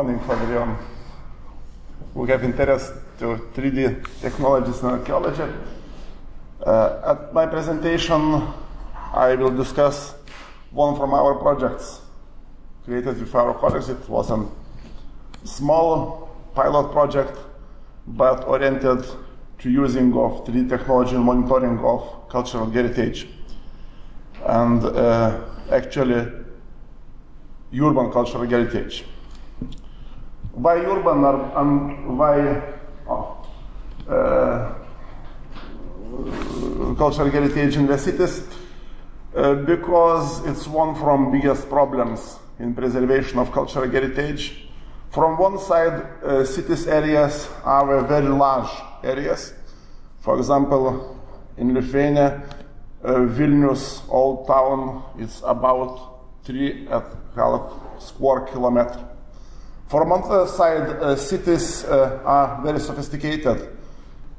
Morning, everyone. We have interest to 3D technologies and archaeology. Uh, at my presentation, I will discuss one from our projects created with our colleagues. It was a small pilot project, but oriented to using of 3D technology and monitoring of cultural heritage. And uh, actually, urban cultural heritage. Why urban and why oh, uh, cultural heritage in the cities? Uh, because it's one from biggest problems in preservation of cultural heritage. From one side, uh, cities areas are very large areas. For example, in Lithuania, uh, Vilnius old town is about three and a half square kilometer. From other side, uh, cities uh, are very sophisticated.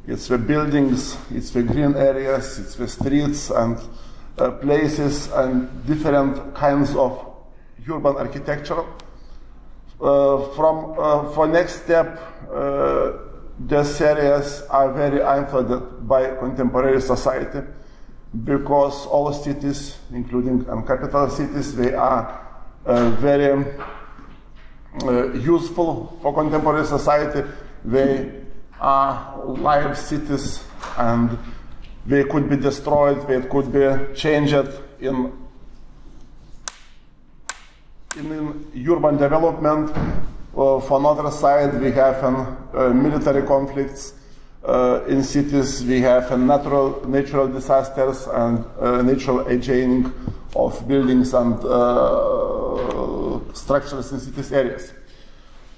It's the buildings, it's the green areas, it's the streets and uh, places and different kinds of urban architecture. Uh, from uh, for next step, uh, these areas are very influenced by contemporary society because all cities, including um, capital cities, they are uh, very uh, useful for contemporary society. They are live cities and they could be destroyed, they could be changed in, in, in urban development. Uh, for another side, we have um, uh, military conflicts uh, in cities, we have natural, natural disasters and uh, natural aging of buildings and uh, structures in cities areas.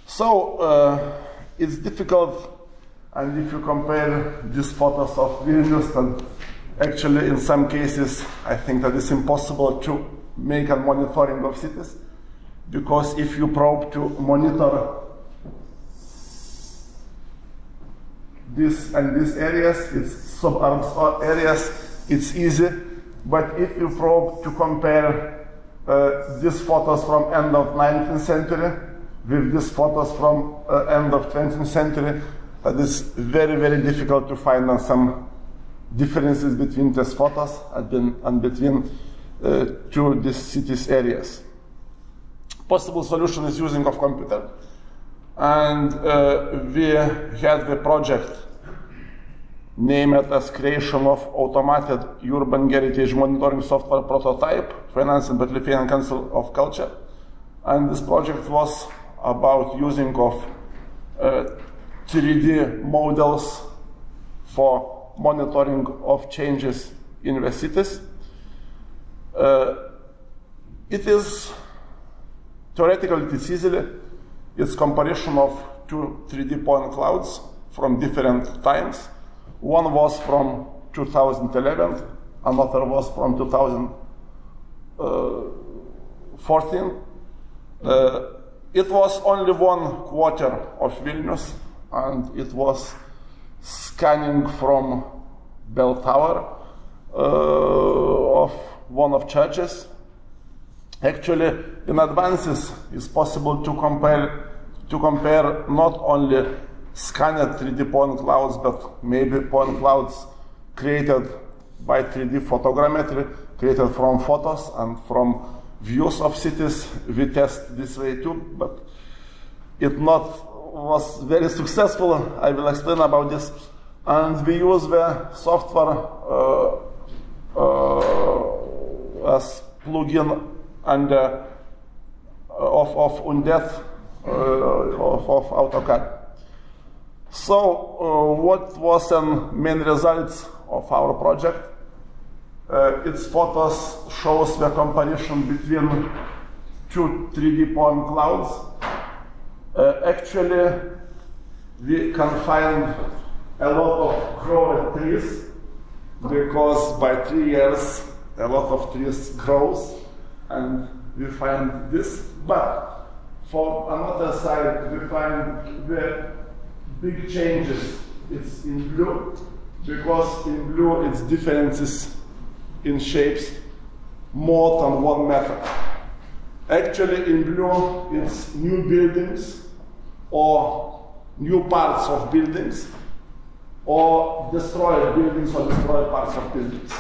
So uh, it's difficult, and if you compare these photos of Vilnius, and actually in some cases, I think that it's impossible to make a monitoring of cities, because if you probe to monitor this and these areas, it's suburbs or areas, it's easy. But if you probe to compare uh, these photos from end of 19th century with these photos from uh, end of 20th century, that is very, very difficult to find some differences between these photos and, and between uh, two these cities areas. Possible solution is using of computer and uh, we had the project named as creation of automated urban heritage monitoring software prototype financed by the Lithuanian Council of Culture. And this project was about using of uh, 3D models for monitoring of changes in the cities. Uh, it is theoretically it is easily it's comparison of two 3D point clouds from different times. One was from 2011, another was from 2014. Uh, it was only one quarter of Vilnius, and it was scanning from bell tower uh, of one of churches Actually, in advances, it's possible to compare, to compare not only scanned 3D point clouds, but maybe point clouds created by 3D photogrammetry, created from photos and from views of cities. We test this way too, but it not was very successful. I will explain about this. And we use the software uh, uh, as plugin and uh, of, of Undet uh, of, of AutoCAD. So, uh, what was the main results of our project? its photos shows the comparison between two 3D point clouds. actually, we can find a lot of growing trees because by three years a lot of trees grows and we find this, but for another side we find the big changes. It's in blue, because in blue it's differences in shapes more than one meter. Actually, in blue, it's new buildings or new parts of buildings or destroyed buildings or destroyed parts of buildings.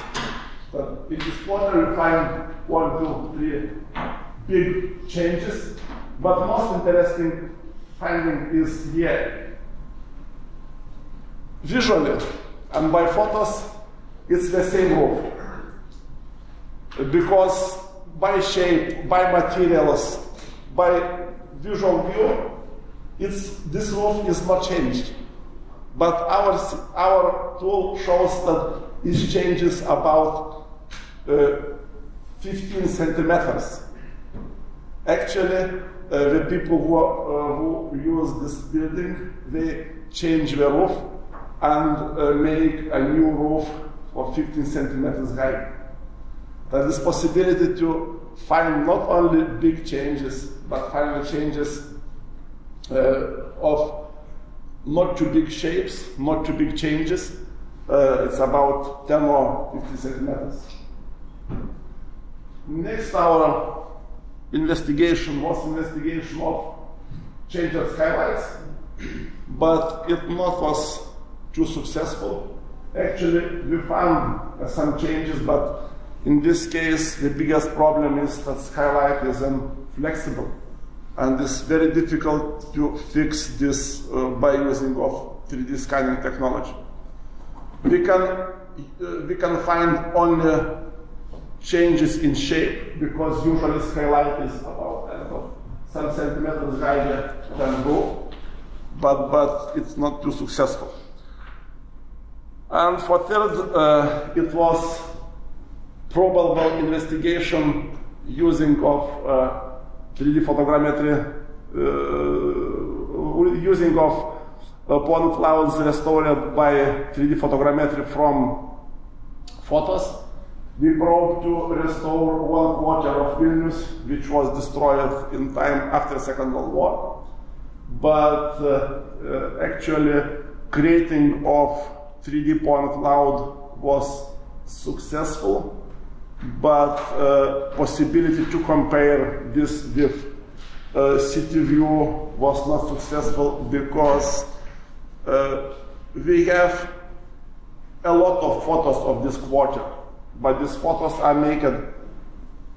But in this quarter, we find one, two, three big changes. But most interesting finding is here. Visually, and by photos, it's the same roof. Because by shape, by materials, by visual view, it's, this roof is not changed. But our, our tool shows that it changes about uh, 15 centimeters. Actually, uh, the people who, uh, who use this building, they change the roof and uh, make a new roof for 15 centimeters high. There is possibility to find not only big changes, but find changes uh, of not too big shapes, not too big changes. Uh, it's about 10 or 50 centimeters. Next, our investigation was investigation of change of skylights, but it not was too successful. Actually, we found uh, some changes, but in this case, the biggest problem is that skylight is inflexible, and it's very difficult to fix this uh, by using of 3D scanning technology. We can, uh, we can find only changes in shape because usually skylight is about some centimeters higher than roof, but, but it's not too successful. And for third, uh, it was probable investigation using of uh, 3D photogrammetry, uh, using of uh, point clouds restored by 3D photogrammetry from photos. We probed to restore one quarter of Vilnius, which was destroyed in time after Second World War. But uh, uh, actually, creating of 3D point cloud was successful, but uh, possibility to compare this with uh, city view was not successful because uh, we have a lot of photos of this quarter but these photos are made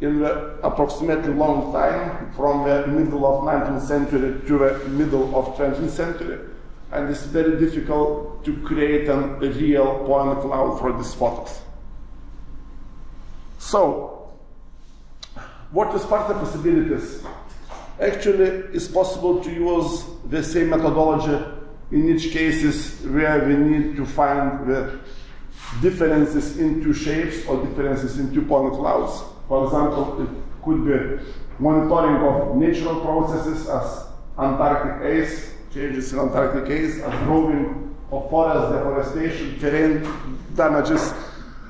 in the approximately long time, from the middle of 19th century to the middle of 20th century, and it's very difficult to create a real point cloud for these photos. So, what is further possibilities? Actually, it's possible to use the same methodology in each cases where we need to find the differences in two shapes or differences in two point clouds. For example, it could be monitoring of natural processes as Antarctic ice, changes in Antarctic ice, as growing of forest deforestation, terrain damages,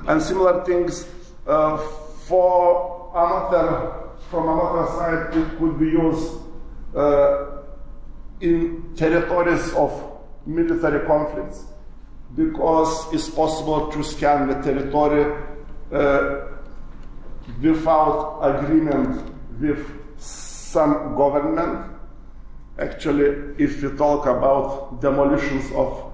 and similar things. Uh, for amateur, from amateur side, it could be used uh, in territories of military conflicts because it's possible to scan the territory uh, without agreement with some government. Actually, if we talk about demolitions of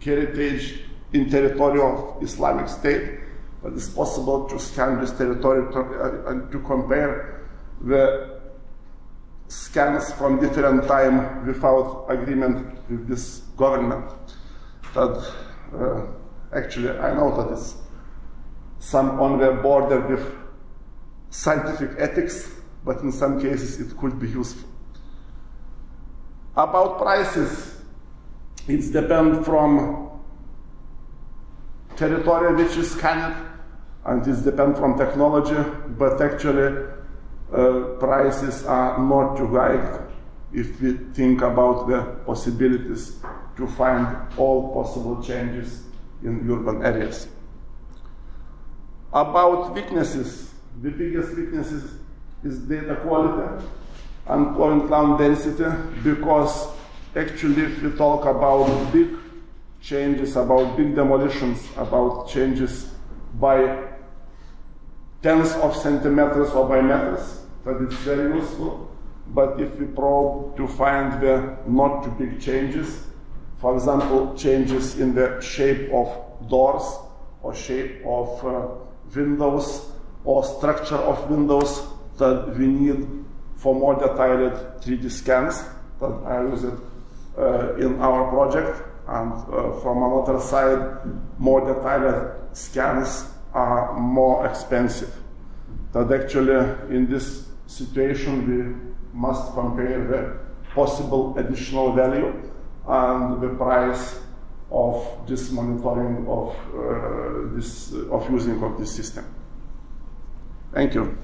heritage in territory of Islamic State, but it's possible to scan this territory to, uh, and to compare the scans from different time without agreement with this government that uh, actually I know that it's some on the border with scientific ethics, but in some cases it could be useful. About prices, it depends from territory which is scanned, and it depends from technology, but actually uh, prices are not too high if we think about the possibilities to find all possible changes in urban areas. About weaknesses, the biggest weaknesses is data quality and point cloud density because actually if we talk about big changes, about big demolitions, about changes by tens of centimeters or by meters, that it's very useful. But if we probe to find the not too big changes, for example, changes in the shape of doors or shape of uh, windows or structure of windows that we need for more detailed 3D scans that I used uh, in our project. And uh, from another side, more detailed scans are more expensive. That actually in this situation we must compare the possible additional value and the price of this monitoring of uh, this of using of this system. Thank you.